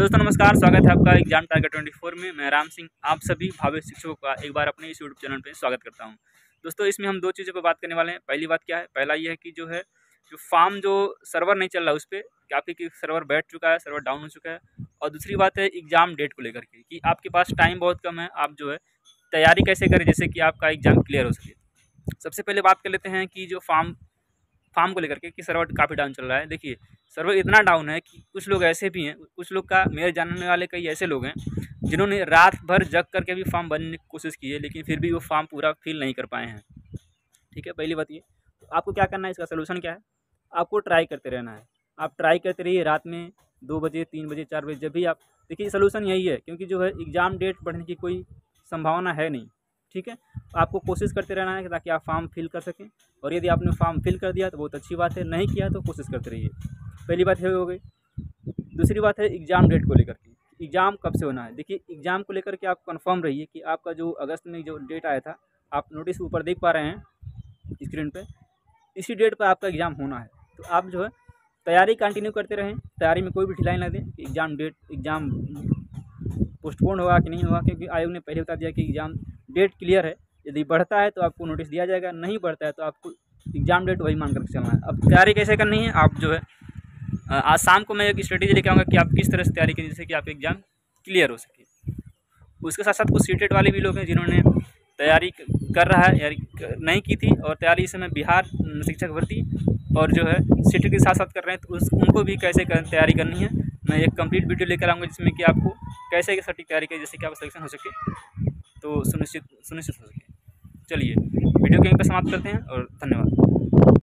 दोस्तों, नमस्कार, स्वागत है आपका एग्ज़ाम टारगेट ट्वेंटी फोर में। मैं राम सिंह, आप सभी भावी शिक्षकों का एक बार अपने इस यूट्यूब चैनल पर स्वागत करता हूँ। दोस्तों, इसमें हम दो चीज़ों पर बात करने वाले हैं। पहली बात क्या है? पहला ये है कि जो है, जो फार्म, जो सर्वर नहीं चल रहा उस पर काफ़ी सर्वर बैठ चुका है, सर्वर डाउन हो चुका है। और दूसरी बात है एग्ज़ाम डेट को लेकर के, कि आपके पास टाइम बहुत कम है, आप जो है, तैयारी कैसे करें, जैसे कि आपका एग्ज़ाम क्लियर हो सके। सबसे पहले बात कर लेते हैं कि जो फार्म फार्म को लेकर के कि सर्वर काफ़ी डाउन चल रहा है। देखिए सर्वर इतना डाउन है कि कुछ लोग ऐसे भी हैं, कुछ लोग का मेरे जानने वाले कई ऐसे लोग हैं, जिन्होंने रात भर जग करके भी फॉर्म भरने की कोशिश की है, लेकिन फिर भी वो फॉर्म पूरा फिल नहीं कर पाए हैं। ठीक है, पहली बात ये। तो आपको क्या करना है, इसका सोल्यूशन क्या है? आपको ट्राई करते रहना है। आप ट्राई करते रहिए रात में दो बजे, तीन बजे, चार बजे, जब भी आप देखिए सोल्यूशन यही है, क्योंकि जो है एग्ज़ाम डेट बढ़ने की कोई संभावना है नहीं। ठीक है? आपको कोशिश करते रहना है ताकि आप फॉर्म फिल कर सकें। और यदि आपने फॉर्म फिल कर दिया तो बहुत अच्छी बात है। नहीं किया तो कोशिश करते रहिए। पहली बात ये हो गई। दूसरी बात है एग्ज़ाम डेट को लेकर के। एग्ज़ाम कब से होना है? देखिए एग्ज़ाम को लेकर के आप कन्फर्म रहिए कि आपका जो अगस्त में जो डेट आया था, आप नोटिस ऊपर देख पा रहे हैं स्क्रीन पर इसी डेट पर आपका एग्ज़ाम होना है। तो आप जो है, तैयारी कंटिन्यू करते रहें। तैयारी में कोई भी ढिलाई ना दें कि एग्ज़ाम डेट एग्ज़ाम पोस्टपोन होगा कि नहीं होगा, क्योंकि आयोग ने पहले बता दिया कि एग्ज़ाम डेट क्लियर है। यदि बढ़ता है तो आपको नोटिस दिया जाएगा नहीं बढ़ता है तो आपको एग्ज़ाम डेट वही मान करके चलना है। अब तैयारी कैसे करनी है? आप जो है आज शाम को मैं एक स्ट्रेटेजी लेके आऊँगा कि आप किस तरह से तैयारी करें जिससे कि आप एग्ज़ाम क्लियर हो सके। उसके साथ साथ कुछ सीटेड वाले भी लोग हैं जिन्होंने तैयारी कर रहा है यारी नहीं की थी और तैयारी इस समय बिहार शिक्षक भर्ती और जो है सीटेड के साथ साथ कर रहे हैं। तो उस उनको भी कैसे कर, तैयारी करनी है? मैं एक कंप्लीट वीडियो लेकर आऊँगा जिसमें कि आपको कैसे सटीक तैयारी करें जैसे कि आप सिलेक्शन हो सके। तो सुनिश्चित सुनिश्चित हो सके। चलिए, वीडियो को यहीं पर समाप्त करते हैं और धन्यवाद।